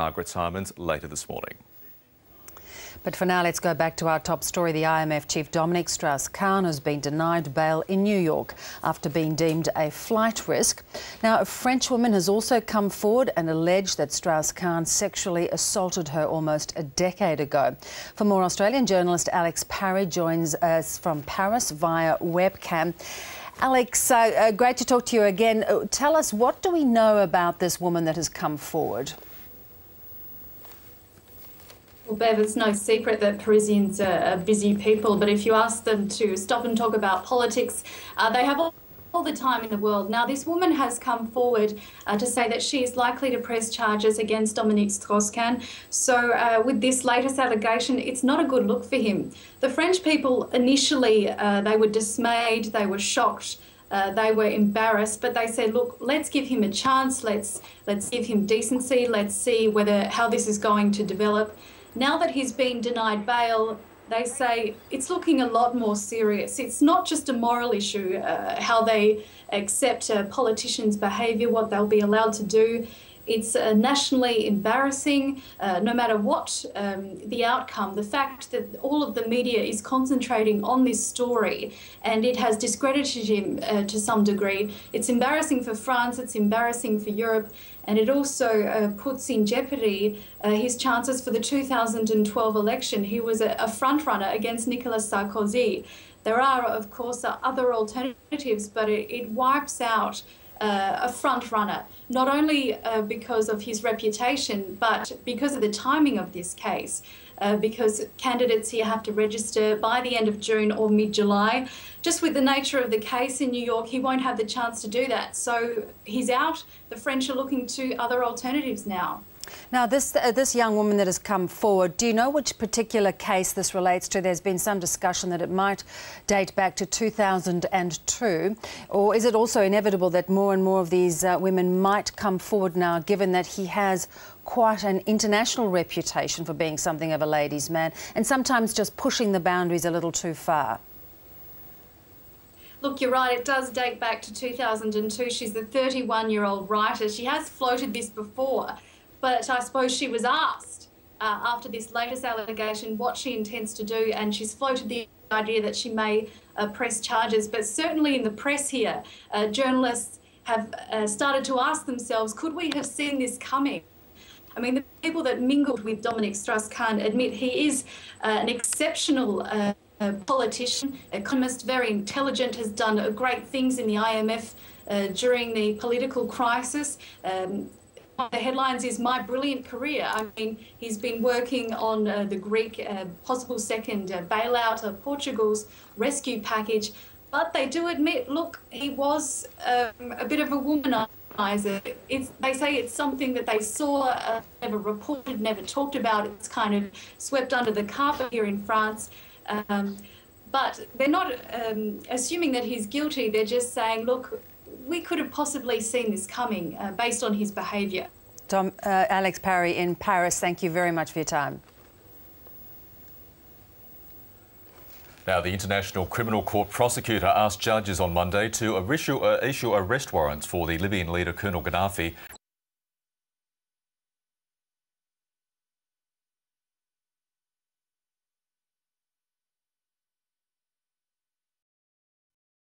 Margaret Simons later this morning. But for now, let's go back to our top story. The IMF chief Dominique Strauss-Kahn has been denied bail in New York after being deemed a flight risk. Now, a French woman has also come forward and alleged that Strauss-Kahn sexually assaulted her almost a decade ago. For more, Australian journalist Alex Parry joins us from Paris via webcam. Alex, uh, uh, great to talk to you again. Uh, tell us, what do we know about this woman that has come forward? Well, Bev, it's no secret that Parisians are, busy people, but if you ask them to stop and talk about politics, uh, they have all all the time in the world. Now, this woman has come forward uh, to say that she is likely to press charges against Dominique Strauss-Kahn. So, uh, with this latest allegation, it's not a good look for him. The French people initially uh, they were dismayed, they were shocked. Uh, they were embarrassed, but they said, "Look, let's give him a chance. Let's let's give him decency. Let's see whether how this is going to develop." Now that he's been denied bail, they say it's looking a lot more serious. It's not just a moral issue, uh, how they accept a politician's behaviour, what they'll be allowed to do. It's uh, nationally embarrassing, uh, no matter what um, the outcome. The fact that all of the media is concentrating on this story and it has discredited him uh, to some degree. It's embarrassing for France, it's embarrassing for Europe, and it also uh, puts in jeopardy uh, his chances for the 2012 election. He was a, a frontrunner against Nicolas Sarkozy. There are, of course, other alternatives, but it, it wipes out uh, a front runner, not only uh, because of his reputation, but because of the timing of this case. Uh, because candidates here have to register by the end of June or mid July. Just with the nature of the case in New York, he won't have the chance to do that. So he's out. The French are looking to other alternatives now. Now, this uh, this young woman that has come forward, do you know which particular case this relates to? There's been some discussion that it might date back to 2002, or is it also inevitable that more and more of these uh, women might come forward now, given that he has quite an international reputation for being something of a ladies' man, and sometimes just pushing the boundaries a little too far? Look, you're right, it does date back to 2002. She's a 31 year old writer. She has floated this before. But I suppose she was asked uh, after this latest allegation what she intends to do, and she's floated the idea that she may uh, press charges. But certainly in the press here, uh, journalists have uh, started to ask themselves could we have seen this coming? I mean, the people that mingled with Dominic Strauss-Kahn admit he is uh, an exceptional uh, politician, economist, very intelligent, has done great things in the IMF uh, during the political crisis. Um, the headlines is My Brilliant Career. I mean, he's been working on uh, the Greek uh, possible second uh, bailout of Portugal's rescue package. But they do admit, look, he was um, a bit of a womanizer. It's, they say it's something that they saw, uh, never reported, never talked about. It's kind of swept under the carpet here in France. Um, but they're not um, assuming that he's guilty. They're just saying, look, we could have possibly seen this coming uh, based on his behaviour. Tom, uh, Alex Parry in Paris, thank you very much for your time. Now, the International Criminal Court prosecutor asked judges on Monday to issue, uh, issue arrest warrants for the Libyan leader Colonel Gaddafi